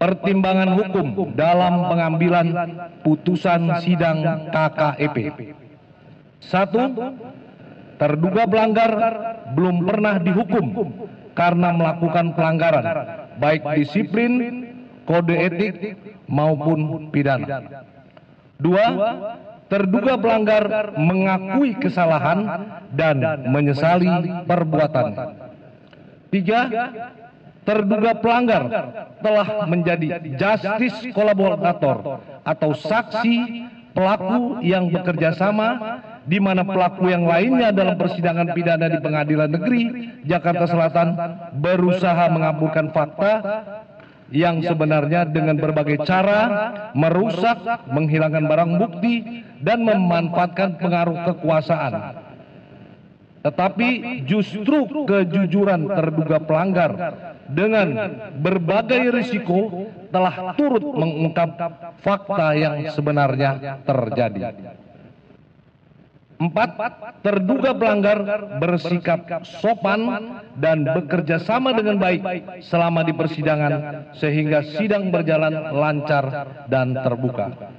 pertimbangan hukum dalam pengambilan putusan sidang KKEP. Satu, terduga pelanggar belum pernah dihukum karena melakukan pelanggaran, baik disiplin, kode etik, maupun pidana. Dua, terduga pelanggar mengakui kesalahan dan menyesali perbuatannya. Tiga, terduga pelanggar telah menjadi justice kolaborator atau saksi pelaku yang bekerja sama di mana pelaku yang lainnya dalam persidangan pidana di pengadilan negeri Jakarta Selatan berusaha mengaburkan fakta yang sebenarnya dengan berbagai cara merusak, menghilangkan barang bukti, dan memanfaatkan pengaruh kekuasaan. Tetapi justru kejujuran terduga pelanggar dengan berbagai risiko telah turut mengungkap fakta yang sebenarnya terjadi. Empat, terduga pelanggar bersikap sopan dan bekerja sama dengan baik selama di persidangan sehingga sidang berjalan lancar dan terbuka.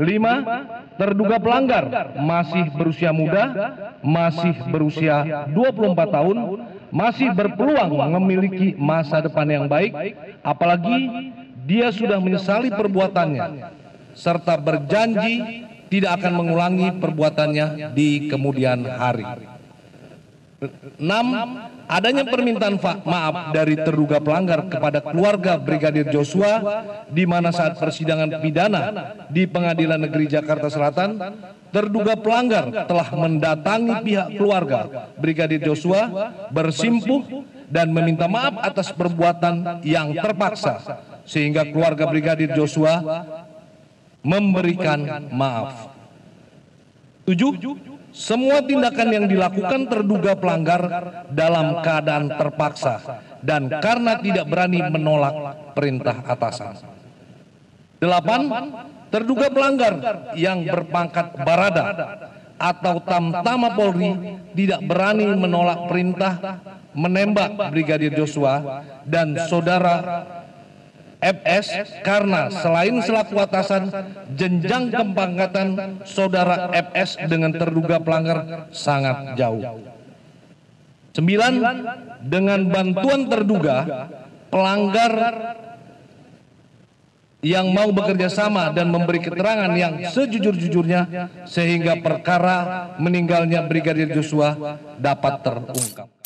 Lima, terduga pelanggar masih berusia muda, masih berusia 24 tahun, masih berpeluang memiliki masa depan yang baik, apalagi dia sudah menyesali perbuatannya, serta berjanji tidak akan mengulangi perbuatannya di kemudian hari. Enam, adanya permintaan maaf dari terduga pelanggar kepada keluarga Brigadir Joshua di mana saat persidangan pidana di Pengadilan Negeri Jakarta Selatan, terduga pelanggar telah mendatangi pihak keluarga Brigadir Joshua bersimpuh dan meminta maaf atas perbuatan yang terpaksa. sehingga keluarga Brigadir Joshua memberikan maaf. Tujuh, semua tindakan yang dilakukan terduga pelanggar dalam keadaan terpaksa dan karena tidak berani menolak perintah atasan. Delapan, terduga pelanggar yang berpangkat barada atau tamtama Polri tidak berani menolak perintah menembak Brigadir Joshua dan saudara FS karena selain selaku atasan jenjang kepangkatan saudara FS dengan terduga pelanggar sangat jauh. Sembilan, dengan bantuan terduga pelanggar yang mau bekerja sama dan memberi keterangan yang sejujur-jujurnya sehingga perkara meninggalnya Brigadir Joshua dapat terungkap.